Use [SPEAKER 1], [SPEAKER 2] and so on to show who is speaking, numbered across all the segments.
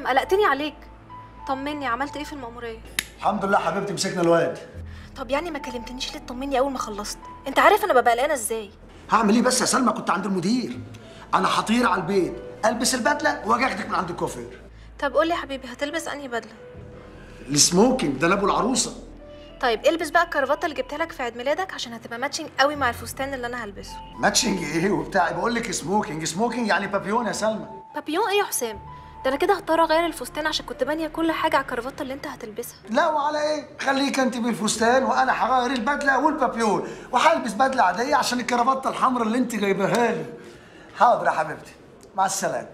[SPEAKER 1] حسام قلقتني عليك. طمني عملت إيه في المأمورية؟
[SPEAKER 2] الحمد لله حبيبتي مسكنا الواد.
[SPEAKER 1] طب يعني ما كلمتنيش ليه تطمني أول ما خلصت؟ أنت عارف أنا ببقى قلقانة إزاي؟
[SPEAKER 2] هعمل إيه بس يا سلمى؟ كنت عند المدير. أنا هطير على البيت. ألبس البدلة وأجي أخدك من عند الكوافير.
[SPEAKER 1] طب قول لي يا حبيبي هتلبس أنهي بدلة؟
[SPEAKER 2] السموكينج ده لابو العروسة.
[SPEAKER 1] طيب البس بقى الكرافته اللي جبتها لك في عيد ميلادك عشان هتبقى matching قوي مع الفستان اللي أنا هلبسه.
[SPEAKER 2] matching إيه وبتاع؟ بقول لك سموكينج سموكينج يعني بابيون يا سلمى.
[SPEAKER 1] بابيون إيه يا حسام؟ ده أنا كده هضطر اغير الفستان عشان كنت بانية كل حاجة على الكرافته اللي انت هتلبسها.
[SPEAKER 2] لا وعلى إيه؟ خليك انت بالفستان وأنا هغير البدلة والبابيون وهلبس بدلة عادية عشان الكرافته الحمراء اللي انت جايباها لي. حاضر يا حبيبتي. مع السلامة.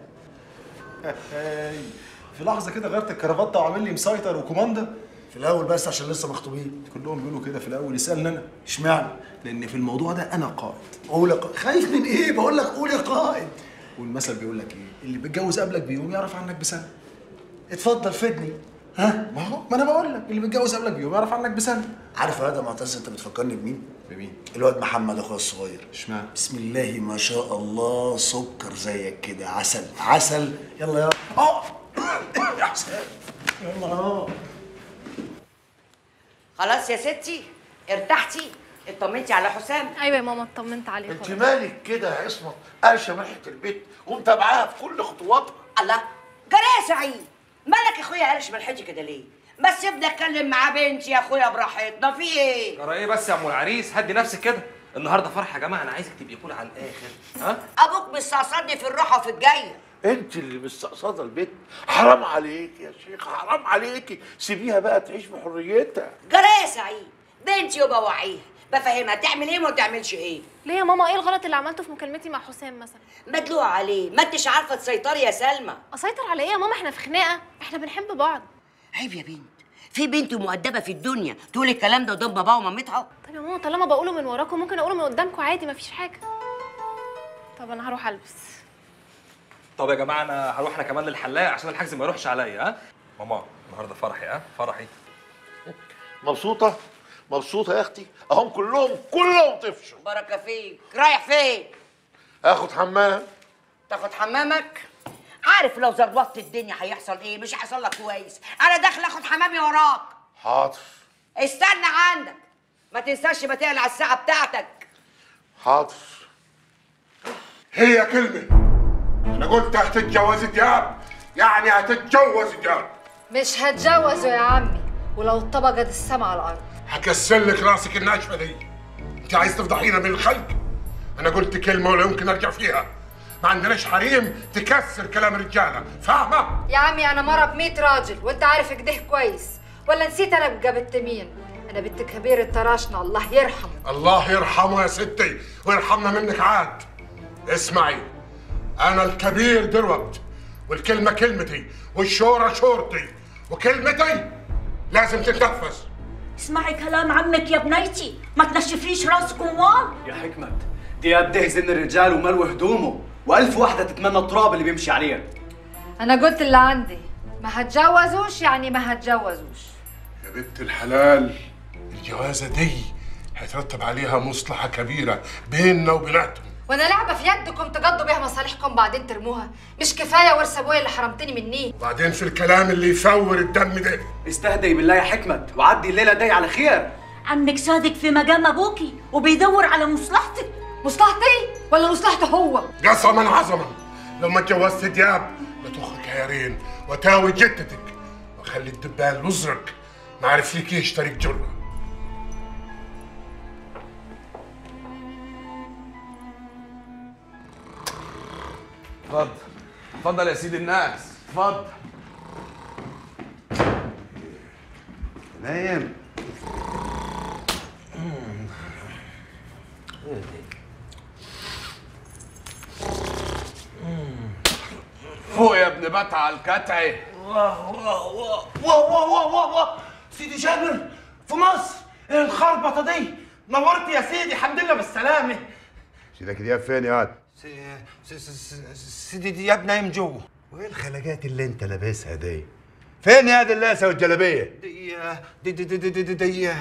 [SPEAKER 3] في لحظة كده غيرت الكرافته وعامل لي مسيطر وكوماندا؟
[SPEAKER 2] في الأول بس عشان لسه مخطوبين.
[SPEAKER 3] كلهم بيقولوا كده في الأول. يسألني أنا.
[SPEAKER 2] اشمعنى؟
[SPEAKER 3] لأن في الموضوع ده أنا قائد.
[SPEAKER 2] قول يا قائد خايف من إيه؟ بقول لك قول يا قائد.
[SPEAKER 3] والمثل بيقول لك إيه؟ اللي بيتجوز قبلك بيوم يعرف عنك بسنة.
[SPEAKER 2] اتفضل فدني. ها؟
[SPEAKER 3] ما هو. ما أنا بقول لك اللي بيتجوز قبلك بيوم يعرف عنك بسنة.
[SPEAKER 2] عارف يا معتز أنت بتفكرني بمين؟
[SPEAKER 3] بمين؟
[SPEAKER 2] الواد محمد أخويا الصغير.
[SPEAKER 3] إشمعنى؟
[SPEAKER 2] بسم الله ما شاء الله سكر زيك كده عسل عسل. يلا يا آه. يا حسام يلا. آه
[SPEAKER 4] خلاص يا ستي ارتحتي. اطمنتي على حسام.
[SPEAKER 1] أيوه يا ماما اطمنت عليه أنت.
[SPEAKER 5] مالك كده يا عصمت قاشه ناحيه البيت ومتابعاها في كل خطواتها.
[SPEAKER 4] الله جرى يا سعيد مالك يا أخويا قالش ملحتي كده ليه؟ بس سيبني اتكلم مع بنتي يا أخويا براحتنا في إيه؟
[SPEAKER 6] ترى إيه بس يا أم العريس هدي نفسك كده. النهارده فرح يا جماعة أنا عايزك تبقي كول على الآخر. ها؟
[SPEAKER 4] أبوك مستقصدني في الروحه وفي الجاية.
[SPEAKER 5] أنت اللي مستقصدة البيت. حرام عليك يا شيخ حرام عليكي. سيبيها بقى تعيش بحريتها.
[SPEAKER 4] جرى يا سعيد بنتي وبوعيها بفهمها. تعمل إيه وما تعملش إيه؟
[SPEAKER 1] ليه يا ماما؟ إيه الغلط اللي عملته في مكالمتي مع حسام مثلا؟
[SPEAKER 4] مدلوع عليه. ما انتش عارفة تسيطري يا سلمى.
[SPEAKER 1] أسيطر على إيه يا ماما؟ إحنا في خناقة. إحنا بنحب بعض.
[SPEAKER 4] عيب يا بنت. في بنت مؤدبة في الدنيا. تقول الكلام ده قدام باباها ومامتها؟
[SPEAKER 1] طب يا ماما طالما بقوله من وراكم ممكن أقوله من قدامكم عادي مفيش حاجة. طب أنا هروح ألبس.
[SPEAKER 6] طب يا جماعة أنا هروح أنا كمان للحلاق عشان الحجز ما يروحش عليا ها؟ ماما النهارده فرحي ها؟ فرحي.
[SPEAKER 5] مبسوطة؟ مبسوطة يا أختي؟ أهم كلهم كلهم طفشوا.
[SPEAKER 4] بركه فيك. رايح فين؟
[SPEAKER 5] اخد حمام.
[SPEAKER 4] تاخد حمامك؟ عارف لو زربطت الدنيا هيحصل إيه؟ مش هيحصل لك كويس. أنا داخل آخد حمامي وراك.
[SPEAKER 5] حاضر.
[SPEAKER 4] استنى عندك. ما تنساش ما تقلع الساعة بتاعتك.
[SPEAKER 5] حاضر.
[SPEAKER 7] هي كلمة. أنا قلت هتتجوز دياب يعني هتتجوز دياب
[SPEAKER 8] مش هتجوزه يا عمي ولو اتطبقت السما على الأرض.
[SPEAKER 7] هكسر لك راسك الناشفة دي. أنت عايز تفضحينا من الخلق أنا قلت كلمة ولا يمكن أرجع فيها. ما عندناش حريم تكسر كلام الرجالة فاهمة؟
[SPEAKER 8] يا عمي أنا مرة ب راجل وأنت عارف كده كويس. ولا نسيت أنا بنت مين؟ أنا بنت كبير الطراشنا الله يرحمه.
[SPEAKER 7] الله يرحمه يا ستي ويرحمنا منك عاد. اسمعي أنا الكبير دلوقت والكلمة كلمتي والشورة شورتي وكلمتي لازم تتنفذ
[SPEAKER 9] اسمعي كلام عمك يا بنيتي. ما تنشفيش راسك وان.
[SPEAKER 10] يا حكمت دياب ده يزن الرجال وملوي هدومه وألف واحدة تتمنى التراب اللي بيمشي عليها.
[SPEAKER 8] أنا قلت اللي عندي ما هتجوزوش يعني ما هتجوزوش.
[SPEAKER 7] يا بنت الحلال الجوازة دي هيترتب عليها مصلحة كبيرة بيننا وبيناتهم.
[SPEAKER 8] وأنا لعبة في يدكم تقضوا بيها مصالحكم بعدين ترموها. مش كفاية ورث أبويا اللي حرمتني منيه
[SPEAKER 7] وبعدين في الكلام اللي يفور الدم ده؟
[SPEAKER 10] استهدي بالله يا حكمت وعدي الليلة دي على خير.
[SPEAKER 9] عمك صادق في مقام ابوكي وبيدور على مصلحتك.
[SPEAKER 8] مصلحتي؟ ولا مصلحته هو؟
[SPEAKER 7] قسما عظما. لو ما اتجوزت دياب لتخرج هيارين وتاوي جدتك وخلي الدبان الازرق ما عرف ليكيش طريق جرة.
[SPEAKER 11] اتفضل. اتفضل يا سيدي الناس. اتفضل. نايم. فوق يا ابن بتع الكتعي
[SPEAKER 12] واه واه واه واه واه واه واه سيدي جابر في مصر. إيه الخربطة دي نورت يا سيدي الحمد لله بالسلامة.
[SPEAKER 13] سيدك دياب فين يا واد؟
[SPEAKER 12] سيدي ابني نايم جوه.
[SPEAKER 13] وايه الخلاجات اللي انت لابسها دي؟ فين يا دي اللاسه والجلابيه؟
[SPEAKER 12] دي دي دي دي دي دي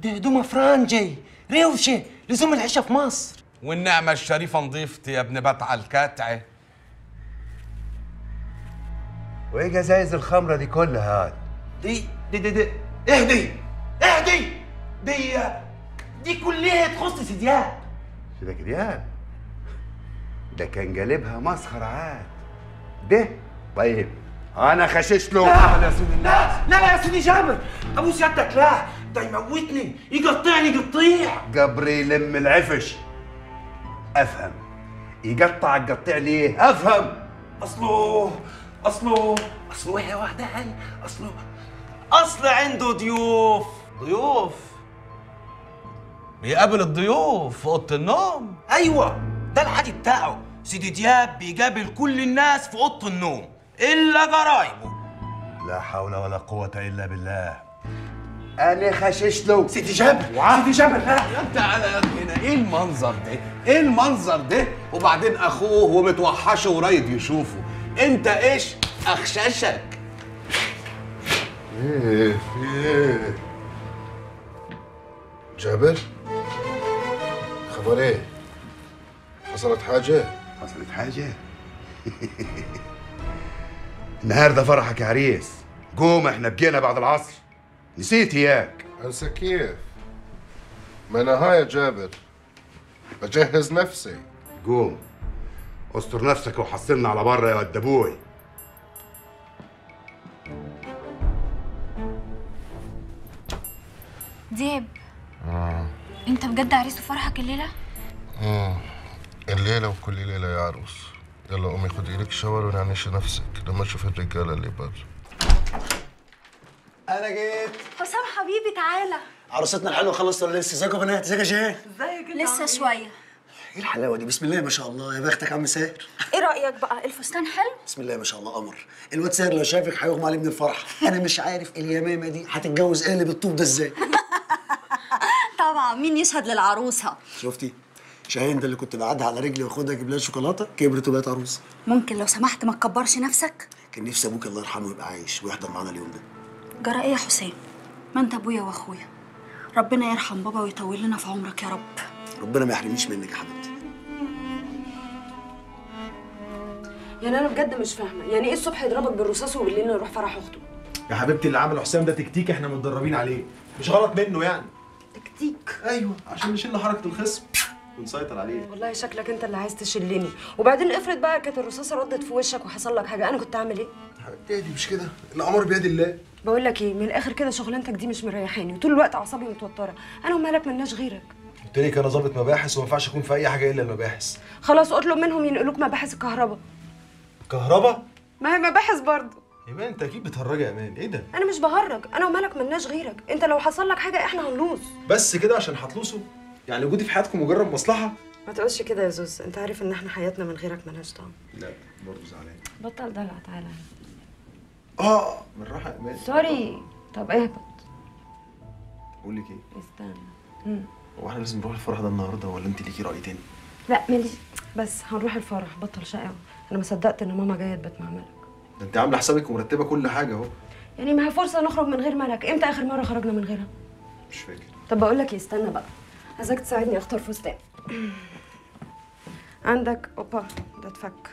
[SPEAKER 12] دي هدوم فرنجي روشه لزوم العشاء في مصر.
[SPEAKER 11] والنعمة الشريفة نضيفتي يا ابن بتع الكاتعة
[SPEAKER 13] وايه جزايز الخمرة دي كلها هاد؟
[SPEAKER 12] دي دي دي دي اهدي اهدي دي؟ دي كلها تخص سيدياب.
[SPEAKER 13] سيدك دياب؟ ده كان جالبها مسخرة عاد. ده؟ طيب أنا خشش له.
[SPEAKER 12] لا يا سيدي الناس لا لا يا سيدي جابر. أبو سيادتك لا ده يموتني يقطعني قطيع
[SPEAKER 13] جبري يلم العفش. أفهم. يقطع القطيع ليه أفهم.
[SPEAKER 12] أصله أصله أصله إيه واحدة هاي أصله اصل عنده ضيوف. ضيوف؟ بيقابل الضيوف في أوضة النوم. أيوه. ده العادي بتاعه. سيدي دياب بيقابل كل الناس في أوضة النوم إلا قرايبه.
[SPEAKER 13] لا حول ولا قوة إلا بالله. أنا خشش له.
[SPEAKER 12] سيدي جابر سيدي جابر
[SPEAKER 11] أنت على هنا إيه المنظر ده؟ إيه المنظر ده؟ وبعدين أخوه ومتوحشه ورايد يشوفه. أنت إيش؟ أخششك.
[SPEAKER 7] إيه في إيه جابر؟ خبر إيه؟ حصلت حاجة؟
[SPEAKER 13] حصلت حاجة؟ النهارده فرحك يا عريس. قوم إحنا بقينا بعد العصر. نسيت إياك.
[SPEAKER 7] أنسى كيف؟ ما أنا هاي يا جابر. بجهز نفسي.
[SPEAKER 13] قوم. استر نفسك وحصلنا على بره يا ود أبوي.
[SPEAKER 1] دياب
[SPEAKER 7] آه.
[SPEAKER 1] انت بجد عريس فرحك الليلة؟
[SPEAKER 7] آه. الليلة وكل ليلة يا عروس. يلا قومي خدي لك شاور ونعنشي نفسك. لما تشوفي الرجالة اللي برا.
[SPEAKER 2] أنا جيت.
[SPEAKER 14] حسام حبيبي تعالى.
[SPEAKER 2] عروستنا الحلوة خلصت ولا لسه؟ ازيكم يا بنات ازيك يا جيهان
[SPEAKER 14] لسه شوية.
[SPEAKER 2] إيه الحلاوة دي؟ بسم الله ما شاء الله. يا بختك يا عم ساهر.
[SPEAKER 14] إيه رأيك بقى؟ الفستان حلو؟
[SPEAKER 2] بسم الله ما شاء الله قمر. الواد ساهر لو شافك هيغمى عليه من الفرح. أنا مش عارف اليمامة دي هتتجوز قالب الطوب ده إزاي.
[SPEAKER 14] طبعا مين يشهد للعروسة؟
[SPEAKER 2] شفتي؟ شاهين ده اللي كنت بعدها على رجلي واخدها أجيب لها شوكولاتة. كبرت وبقت عروسه
[SPEAKER 14] ممكن لو سمحت ما تكبرش نفسك؟
[SPEAKER 2] كان نفسي أبوك الله يرحمه يبقى عايش ويحضر معانا اليوم ده.
[SPEAKER 14] جرى إيه يا حسام ما أنت أبويا وأخويا. ربنا يرحم بابا ويطول لنا في عمرك يا رب.
[SPEAKER 2] ربنا ما يحرمنيش منك يا حبيبتي.
[SPEAKER 15] يعني أنا بجد مش فاهمة يعني إيه الصبح يضربك بالرصاص وبالليل نروح فرح أخته؟
[SPEAKER 3] يا حبيبتي اللي عمله حسام ده تكتيك إحنا متدربين عليه. مش غلط منه يعني.
[SPEAKER 15] تكتيك؟
[SPEAKER 3] أيوه عشان نشيل حركة الخصم. ونسيطر عليه.
[SPEAKER 15] والله شكلك انت اللي عايز تشلني. وبعدين افرض بقى كانت الرصاصة ردت في وشك وحصل لك حاجة أنا كنت أعمل إيه؟
[SPEAKER 3] حبيبتي دي مش كده. الأمر بيد الله.
[SPEAKER 15] بقول لك إيه من الآخر كده شغلانتك دي مش مريحاني وطول الوقت أعصابي متوترة. أنا ومالك ملناش غيرك؟
[SPEAKER 3] قلت لك أنا ظابط مباحث وما ينفعش اكون في أي حاجة إلا المباحث.
[SPEAKER 15] خلاص أطلب منهم ينقلوك مباحث الكهرباء.
[SPEAKER 3] كهربا
[SPEAKER 15] ما هي مباحث برضه.
[SPEAKER 3] يبقى أنت أكيد بتهرجي يا أمان إيه ده؟
[SPEAKER 15] أنا مش بهرج. أنا ومالك ملناش غيرك. أنت لو حصل لك حاجة إحنا هنلوظ.
[SPEAKER 3] بس كده عشان هتلوسوا يعني وجودي في حياتكم مجرد مصلحة؟
[SPEAKER 15] ما تقولش كده يا زوز انت عارف ان إحنا حياتنا من غيرك ملهاش طعم.
[SPEAKER 3] لا برضه زعلان.
[SPEAKER 15] بطل دلع تعالى.
[SPEAKER 3] آه بالراحه يا أمان
[SPEAKER 15] سوري. طب اهبط.
[SPEAKER 3] بقول لك إيه
[SPEAKER 15] استنى.
[SPEAKER 3] هو إحنا لازم نروح الفرح ده النهارده ولا انت ليكي رأي تاني؟
[SPEAKER 15] لا ماليش. بس هنروح الفرح. بطل شقاوة أنا ما صدقت ان ماما جاية تبات مع ملك.
[SPEAKER 3] ده انت عاملة حسابك ومرتبة كل حاجة اهو.
[SPEAKER 15] يعني ما هي فرصة نخرج من غير ملك. إمتى آخر مرة خرجنا من غيرها؟
[SPEAKER 3] مش فاكر.
[SPEAKER 15] طب بقول لك إيه استنى بقى. عايزاك تساعدني اختار فستان عندك اوبا ده اتفك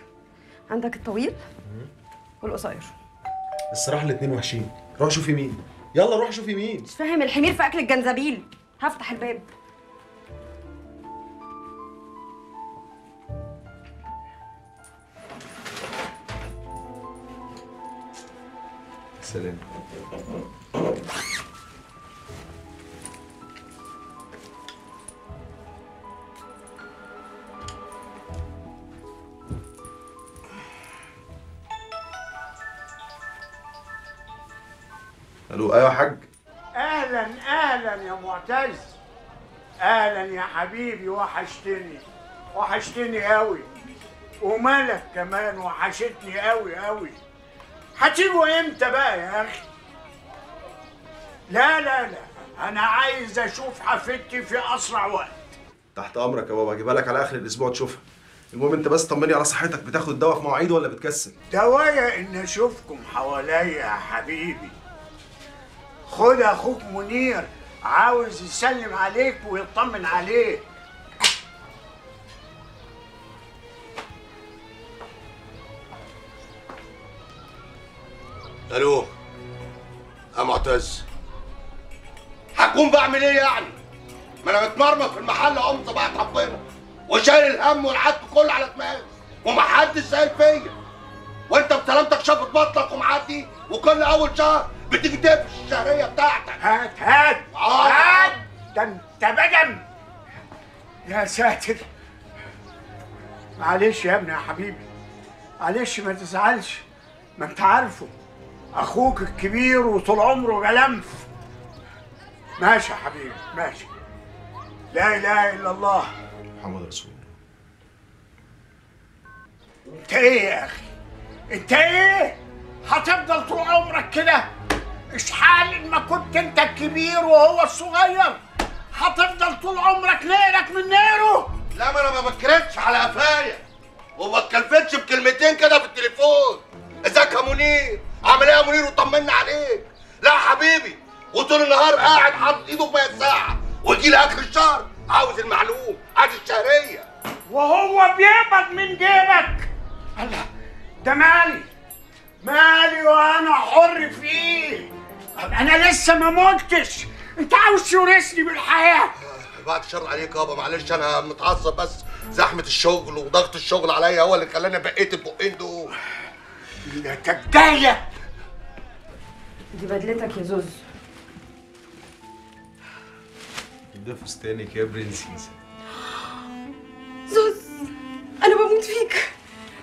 [SPEAKER 15] عندك الطويل والقصير
[SPEAKER 3] الصراحه الاتنين وحشين روح شوفي مين يلا روح شوفي مين
[SPEAKER 15] مش فاهم الحمير في اكل الجنزبيل هفتح الباب
[SPEAKER 3] سلام
[SPEAKER 16] حبيبي وحشتني. وحشتني قوي ومالك كمان وحشتني قوي قوي هتيجوا إمتى بقى يا أخي؟ لا لا لا. أنا عايز أشوف حفيدتي في أسرع وقت.
[SPEAKER 3] تحت أمرك يا بابا. أجيبها لك على آخر الأسبوع تشوفها. المهم أنت بس طمني على صحتك. بتاخد الدواء في مواعيده ولا بتكسل؟
[SPEAKER 16] دوايا إن أشوفكم حواليا يا حبيبي. خد أخوك منير. عاوز يسلم عليك ويطمن عليك.
[SPEAKER 6] ألو. يا معتز. هكون بعمل إيه يعني؟ ما أنا متمرمط في المحل ام صباح ربنا وشايل الهم والعك كله على دماغي. ومحدش سائل فيا. وانت بسلامتك شافت بطلك ومعدي. وكل اول شهر تقفش الشهرية بتاعتك.
[SPEAKER 16] هات هات.
[SPEAKER 6] آه.
[SPEAKER 16] هات. ده انت بدم يا ساتر. معلش يا ابني يا حبيبي. معلش ما تزعلش. ما انت عارفه. أخوك الكبير وطول عمره جلمف ماشي يا حبيبي ماشي. لا إله إلا الله.
[SPEAKER 3] محمد رسول الله.
[SPEAKER 16] انت إيه يا أخي؟ انت إيه؟ هتفضل طول عمرك كده؟ اشحال ما كنت أنت الكبير وهو الصغير هتفضل طول عمرك نقلك من نيره
[SPEAKER 6] لا ما أنا ما بكرتش على قفايا. وما اتكلفتش بكلمتين كده في التليفون. ازيك يا منير عامل إيه يا منير؟ وطمنا عليك. لا يا حبيبي وطول النهار قاعد حاطط إيده في الساعة ويجي لي آخر الشهر عاوز المعلوم. عايز الشهرية.
[SPEAKER 16] وهو بيقبض من جيبك. الله ده مالي. مالي وأنا حر فيه. أنا لسه ما متش. انت عاوز تورثني بالحياة.
[SPEAKER 6] بعد الشر عليك يابا معلش أنا متعصب بس. زحمة الشغل وضغط الشغل عليا هو اللي خلاني بقيت البقين دول
[SPEAKER 16] يا كدايه
[SPEAKER 15] دي بدلتك يا زوز.
[SPEAKER 3] ده فستانك يا برنسيسة
[SPEAKER 15] زوز أنا بموت فيك.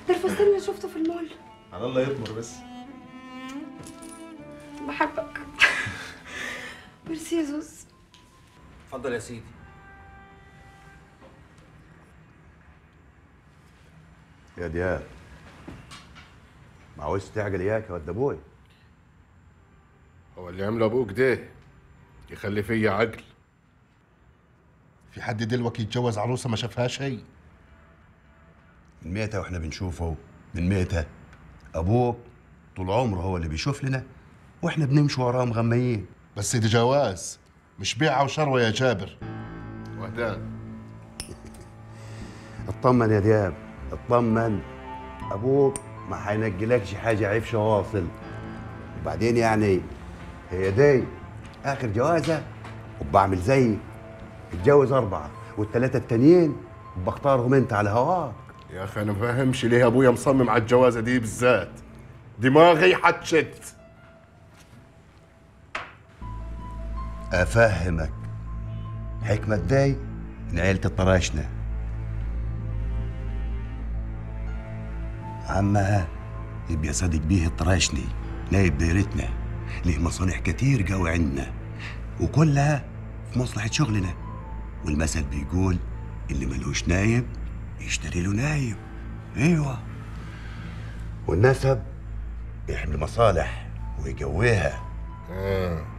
[SPEAKER 15] ده الفستان اللي شفته في المول.
[SPEAKER 3] على الله يطمر بس.
[SPEAKER 15] بحبك.
[SPEAKER 4] اتفضل يا سيدي.
[SPEAKER 13] يا دياب ما عاوز تعجل إياك يا ود أبوي.
[SPEAKER 7] هو اللي عمله أبوك ده يخلي فيا عقل في حد دلوقتي يتجوز عروسة ما شافها شيء
[SPEAKER 13] من ميتة وإحنا بنشوفه من ميتة أبوك طول عمره هو اللي بيشوف لنا وإحنا بنمشي وراه مغميين.
[SPEAKER 7] بس ده جواز. مش بيعه وشروه يا جابر. وهدان.
[SPEAKER 13] اطمن يا دياب اطمن. أبوك ما هينجلكش حاجة عيب شواصل. وبعدين يعني هي دي آخر جوازة وبعمل زيي. اتجوز أربعة والثلاثه التانيين بختارهم أنت على هواك.
[SPEAKER 7] يا أخي أنا ما فاهمش ليه أبويا مصمم على الجوازة دي بالذات. دماغي حتشت.
[SPEAKER 13] أفهمك. حكمة داي من عيلة الطراشنة. عمها يبقى صديق بيه الطراشني نايب دايرتنا ليه مصانع كتير قوي عندنا وكلها في مصلحة شغلنا. والمثل بيقول اللي ملوش نايب يشتري له نايب. أيوه. والنسب يحمل مصالح ويقويها.
[SPEAKER 7] آه.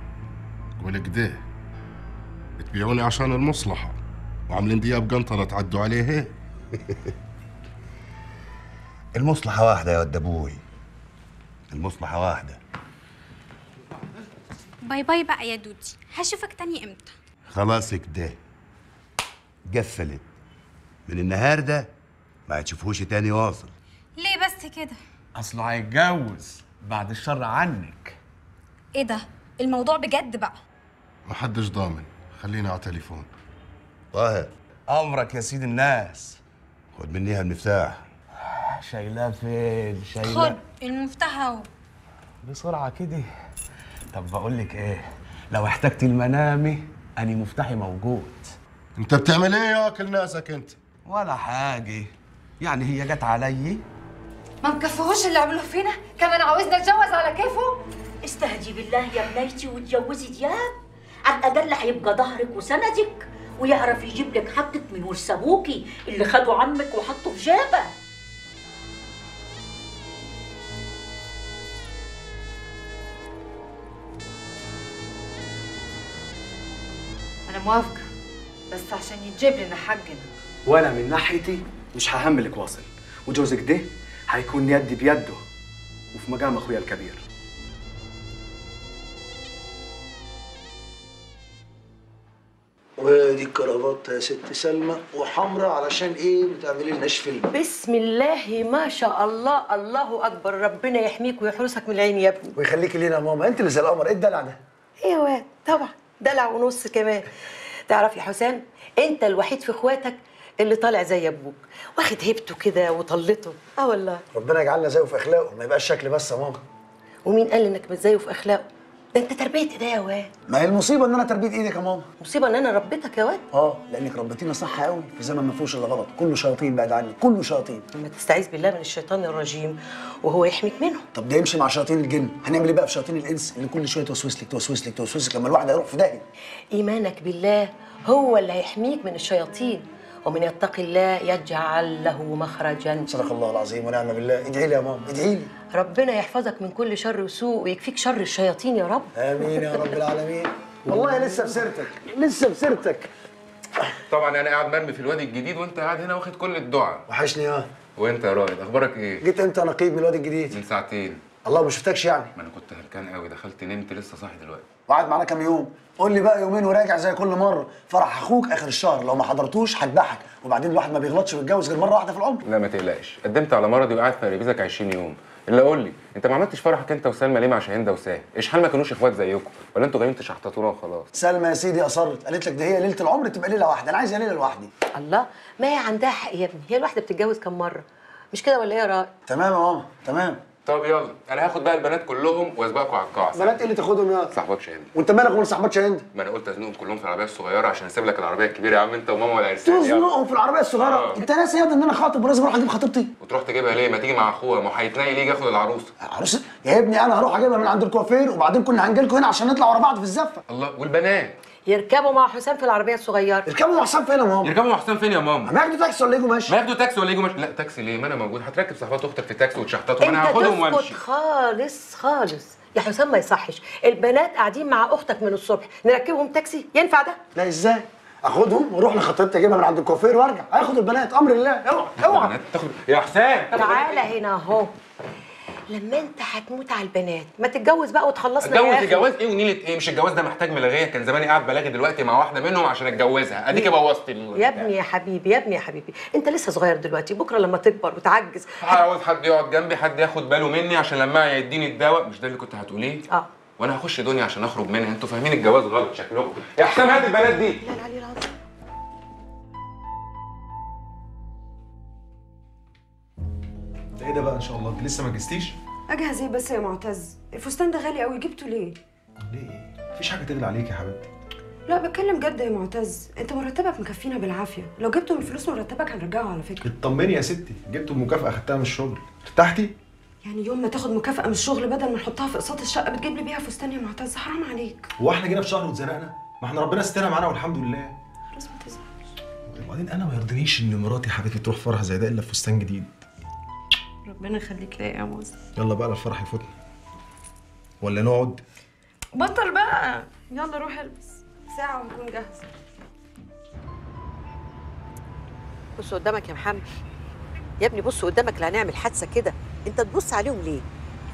[SPEAKER 7] قول كده بتبيعوني عشان المصلحة. وعاملين دياب قنطرة تعدوا عليه. هيك
[SPEAKER 13] المصلحة واحدة يا ود أبوي. المصلحة واحدة.
[SPEAKER 17] باي باي بقى يا دودي. هشوفك تاني إمتى.
[SPEAKER 13] خلاص كده قفلت. من النهارده ما هتشوفوش تاني واصل.
[SPEAKER 17] ليه بس كده؟
[SPEAKER 11] أصله هيتجوز بعد الشر عنك.
[SPEAKER 17] إيه ده؟ الموضوع بجد بقى.
[SPEAKER 7] محدش ضامن. خلينا على تليفون
[SPEAKER 13] طاهر.
[SPEAKER 11] أمرك يا سيد الناس.
[SPEAKER 13] خد منيها المفتاح.
[SPEAKER 11] شايلاه فين؟
[SPEAKER 17] خد
[SPEAKER 11] شايلاه
[SPEAKER 17] المفتاح أهو.
[SPEAKER 11] بسرعة كده. طب بقول لك إيه؟ لو احتجت المنامي أني مفتاحي موجود.
[SPEAKER 7] أنت بتعمل إيه يا أكل ناسك أنت؟
[SPEAKER 11] ولا حاجة. يعني هي جت علي.
[SPEAKER 8] ما مكفيهوش اللي عملوه فينا؟ كمان عاوزنا نتجوز على كيفه؟
[SPEAKER 9] استهدي بالله يا بنيتي وتجوزي دياب. على الأقل هيبقى ظهرك وسندك ويعرف يجيب لك حقك من ورث ابوكي اللي خده عمك وحطه في جيبه.
[SPEAKER 8] أنا موافقة بس عشان يتجيب لنا حقنا.
[SPEAKER 10] وأنا من ناحيتي مش ههملك واصل. وجوزك ده هيكون يدي بيده وفي مقام أخويا الكبير.
[SPEAKER 2] ودي الكرافات يا ست سلمى وحمرا علشان إيه؟ بتعملي لناش فيلم؟
[SPEAKER 18] بسم الله ما شاء الله الله أكبر ربنا يحميك ويحرسك من العين يا ابني.
[SPEAKER 2] ويخليكي لينا يا ماما. أنت اللي زي القمر إيه الدلع ده؟
[SPEAKER 18] إيه يا واد طبعا دلع ونص كمان. تعرف يا حسام أنت الوحيد في إخواتك اللي طالع زي أبوك واخد هيبته كده وطلته. آه والله.
[SPEAKER 2] ربنا يجعلنا زيه في أخلاقه ما يبقاش شكل بس يا ماما.
[SPEAKER 18] ومين قال إنك مش زيه في أخلاقه؟ ده أنت تربية إيديا يا واد.
[SPEAKER 2] ما هي المصيبة إن أنا تربيه إيدك يا ماما.
[SPEAKER 18] مصيبة إن أنا ربيتك يا واد؟
[SPEAKER 2] آه لأنك ربيتينا صح قوي في زمن ما فيهوش إلا غلط. كله شياطين بعد عني كله شياطين.
[SPEAKER 18] لما تستعيذ بالله من الشيطان الرجيم وهو يحميك منه.
[SPEAKER 2] طب ده يمشي مع شياطين الجن. هنعمل إيه بقى في شياطين الإنس؟ اللي كل شوية توسوس لك توسوس لك توسوس لك لما الواحد هيروح في داهية.
[SPEAKER 18] إيمانك بالله هو اللي هيحميك من الشياطين. ومن يتقي الله يجعل له مخرجا.
[SPEAKER 2] صدق الله العظيم ونعم بالله. ادعي لي يا ماما ادعي لي.
[SPEAKER 18] ربنا يحفظك من كل شر وسوء ويكفيك شر الشياطين يا رب.
[SPEAKER 2] آمين يا رب العالمين. والله لسه بسيرتك لسه بسيرتك.
[SPEAKER 19] طبعا أنا قاعد مرمي في الوادي الجديد وأنت قاعد هنا واخد كل الدعاء.
[SPEAKER 2] وحشني آه.
[SPEAKER 19] وأنت يا رائد أخبارك إيه؟
[SPEAKER 2] جيت إمتى نقيب من الواد الجديد؟
[SPEAKER 19] من ساعتين.
[SPEAKER 2] الله ما شفتكش يعني.
[SPEAKER 19] ما أنا كنت هلكان قوي دخلت نمت لسه صاحي دلوقتي.
[SPEAKER 2] وقعد معانا كام يوم؟ قول لي بقى يومين وراجع زي كل مرة. فرح أخوك آخر الشهر. لو ما حضرتوش هذبحك وبعدين الواحد ما بيغلطش ويتجوز غير مرة واحدة في العمر.
[SPEAKER 19] لا ما تقلقش. قدمت على مرضي وقعدت في ريفيزك 20 يوم. الا قول لي أنت ما عملتش فرحك أنت وسلمى ليه مع شاهين ده وساه اشحال ما كانوش إخوات زيكم؟ ولا أنتوا جايين تشحططونا وخلاص؟
[SPEAKER 2] سلمى يا سيدي اصرت قالت لك ده هي ليلة العمر تبقى ليلة واحدة. أنا عايزه ليلة لوحدي.
[SPEAKER 18] الله ما هي عندها حق يا ابني. هي الواحدة بتتجوز كم مرة؟ مش كده ولا إيه يا رائد
[SPEAKER 2] تمام يا ماما تمام.
[SPEAKER 19] طب يلا أنا هاخد بقى البنات كلهم وأسبقكم على القاعة.
[SPEAKER 2] بنات إيه اللي تاخدهم يا
[SPEAKER 19] صاحبك شاهين
[SPEAKER 2] وأنت مالك ومال صاحبات هند؟
[SPEAKER 19] ما أنا قلت أزنقهم كلهم في العربية الصغيرة عشان أسيب لك العربية الكبيرة يا عم أنت وماما والعرسان.
[SPEAKER 2] تزنقهم في العربية الصغيرة؟
[SPEAKER 19] آه.
[SPEAKER 2] أنت ناسي يا إن أنا خاطب ولازم أروح أجيب خطيبتي.
[SPEAKER 19] وتروح تجيبها ليه؟ ما تيجي مع أخوها. ما هو هيتنقل يجي ياخد العروسة.
[SPEAKER 2] عروسه يا ابني أنا هروح أجيبها من عند الكوافير وبعدين كنا هنجي لكم هنا عشان نطلع ورا بعض في الزفة.
[SPEAKER 19] الله والبنات.
[SPEAKER 18] يركبوا مع حسام في العربية الصغيرة.
[SPEAKER 2] يركبوا مع حسام فين يا ماما؟
[SPEAKER 19] يركبوا مع حسام فين يا ماما؟
[SPEAKER 2] ما ياخدوا تاكسي ولا يجوا ماشي
[SPEAKER 19] ما ياخدوا تاكسي ولا يجوا ماشي لا تاكسي ليه؟ ما أنا موجود. هتركب صاحبات أختك في تاكسي وتشحططهم أنا
[SPEAKER 18] أنت
[SPEAKER 19] هاخدهم وأمشي.
[SPEAKER 18] خالص خالص. يا حسام ما يصحش. البنات قاعدين مع أختك من الصبح. نركبهم تاكسي؟ ينفع ده؟
[SPEAKER 2] لا إزاي؟ أخدهم وأروح لخطيبتي أجيبها من عند الكوافير وأرجع. هاخد البنات. أمر الله. أوعى أوعى.
[SPEAKER 19] البنات تاخد يا حسام!
[SPEAKER 18] تعالى هنا أهو. لما انت هتموت على البنات ما تتجوز بقى وتخلصنا
[SPEAKER 19] اتجوز
[SPEAKER 18] يا أخي
[SPEAKER 19] جواز إيه ونيله إيه مش الجواز ده محتاج ملاغيه كان زماني قاعد بلاغي دلوقتي مع واحدة منهم عشان اتجوزها. اديكي بوظت ال-
[SPEAKER 18] يا ابني يا حبيبي يا ابني يا حبيبي. انت لسه صغير دلوقتي. بكرة لما تكبر وتعجز
[SPEAKER 19] عاوز حد يقعد جنبي حد ياخد باله مني عشان لما يديني الدواء. مش ده اللي كنت هتقوليه؟
[SPEAKER 18] آه.
[SPEAKER 19] وأنا هخش دنيا عشان اخرج منها. أنتوا فاهمين الجواز غلط شكلكم. يا حسام هات البنات دي.
[SPEAKER 18] لا العلي العظيم
[SPEAKER 3] ده إيه ده بقى إن شاء الله. أنت لسه ما جهزتيش
[SPEAKER 15] أجهز إيه بس يا معتز؟ الفستان ده غالي قوي جبته ليه؟
[SPEAKER 3] ليه؟ مفيش حاجة تغلى عليك يا حبيبتي.
[SPEAKER 15] لا بتكلم جد يا معتز. أنت مرتبك مكفينا بالعافية. لو جبته من فلوس مرتبك هنرجعه على فكرة.
[SPEAKER 3] اطمني يا ستي. جبت المكافاه خدتها من الشغل. ارتحتي؟
[SPEAKER 15] يعني يوم ما تاخد مكافأة من الشغل بدل ما نحطها في أقساط الشقة بتجيب لي بيها فستان يا معتز. حرام عليك.
[SPEAKER 3] هو إحنا جينا في شهر واتزنقنا. ما إحنا ربنا استرها معانا والحمد لله.
[SPEAKER 15] خلاص ما تزعلش.
[SPEAKER 3] وبعدين أنا ما يرضينيش إن مراتي حبيبتي تروح فرح زي ده إلا فستان جديد.
[SPEAKER 15] ربنا يخليك ليا يا موز
[SPEAKER 3] يلا بقى الفرح يفوتنا. ولا نقعد؟
[SPEAKER 15] بطل بقى. يلا روح البس. ساعة ونكون جاهزة.
[SPEAKER 18] بص قدامك يا محمد. يا ابني بص قدامك لا هنعمل حادثة كده. انت تبص عليهم ليه؟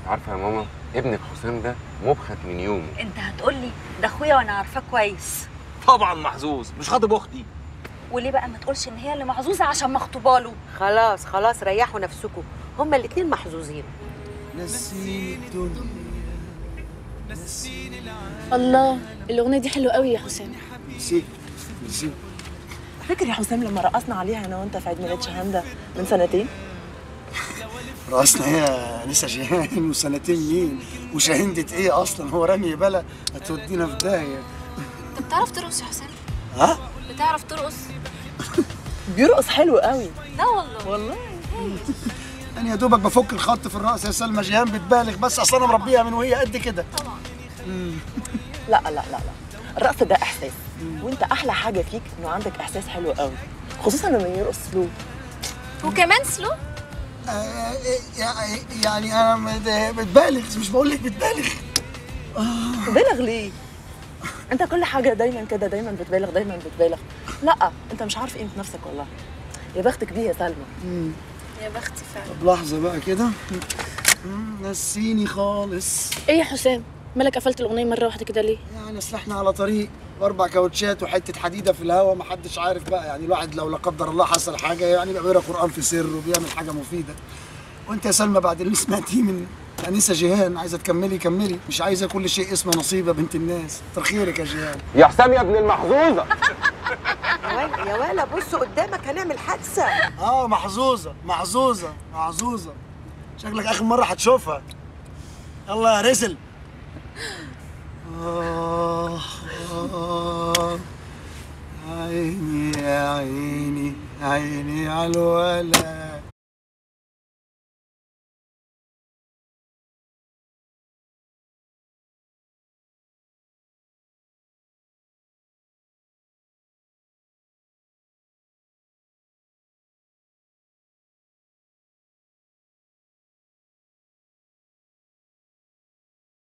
[SPEAKER 19] عارفة يا ماما ابنك حسام ده مبخت من يومه.
[SPEAKER 14] انت هتقولي ده اخويا وأنا عارفاه كويس.
[SPEAKER 12] طبعا محظوظ مش خاطب أختي.
[SPEAKER 14] وليه بقى ما تقولش إن هي اللي محظوظة عشان مخطوبة له؟
[SPEAKER 18] خلاص خلاص ريحوا نفسكم هما الاتنين محظوظين.
[SPEAKER 2] نسيني الدنيا
[SPEAKER 20] الله الأغنية دي حلوة قوي يا حسام.
[SPEAKER 2] نسيت نسيت
[SPEAKER 21] فاكر يا حسام لما رقصنا عليها أنا وأنت في عيد ميلاد شهانده من سنتين؟
[SPEAKER 2] رقصنا إيه؟ يا نسا جيهان وسنتين مين؟ وشاهندة إيه أصلا؟ هو رمي بلا؟ هتودينا في داهية.
[SPEAKER 1] انت بتعرف ترقص يا حسام؟
[SPEAKER 2] ها؟
[SPEAKER 1] بتعرف ترقص؟
[SPEAKER 21] بيرقص حلو قوي.
[SPEAKER 1] لا والله.
[SPEAKER 21] والله.
[SPEAKER 2] أنا يا دوبك بفك الخط في الرقص يا سلمى. جيهان بتبالغ بس اصل أنا مربيها من وهي قد كده.
[SPEAKER 21] لا لا لا لا. الرقص ده إحساس. وأنت أحلى حاجة فيك إنه عندك إحساس حلو قوي. خصوصا لما يرقص سلو
[SPEAKER 1] وكمان سلو
[SPEAKER 2] آه، يعني- يعني أنا بتبالغ. مش بقول لك بتبالغ.
[SPEAKER 21] بتبالغ ليه؟ أنت كل حاجة دايما كده دايما بتبالغ دايما بتبالغ. لا أنت مش عارف قيمة نفسك والله. يا بختك بيه يا سلمى.
[SPEAKER 1] يا بختي فعلا.
[SPEAKER 2] طب لحظة بقى كده. نسيني خالص.
[SPEAKER 20] إيه يا حسام؟ مالك قفلت الأغنية مرة واحدة كده ليه؟
[SPEAKER 2] يعني اصل إحنا على طريق وأربع كاوتشات وحتة حديدة في الهواء محدش عارف بقى. يعني الواحد لو لا قدر الله حصل حاجة يعني بيقرأ قرآن في سر وبيعمل حاجة مفيدة. وأنت يا سلمى بعد اللي سمعتيه من أنسة جيهان عايزة تكملي كملي. مش عايزة كل شيء اسمه نصيبة بنت الناس. كتر خيرك يا جيهان.
[SPEAKER 19] يا حسام يا ابن المحظوظة.
[SPEAKER 18] يا ولا بص قدامك هنعمل حادثة.
[SPEAKER 2] آه محظوظة محظوظة محظوظة. شكلك آخر مرة هتشوفها. يلا يا رسل آه آه عيني يا عيني عيني على الولد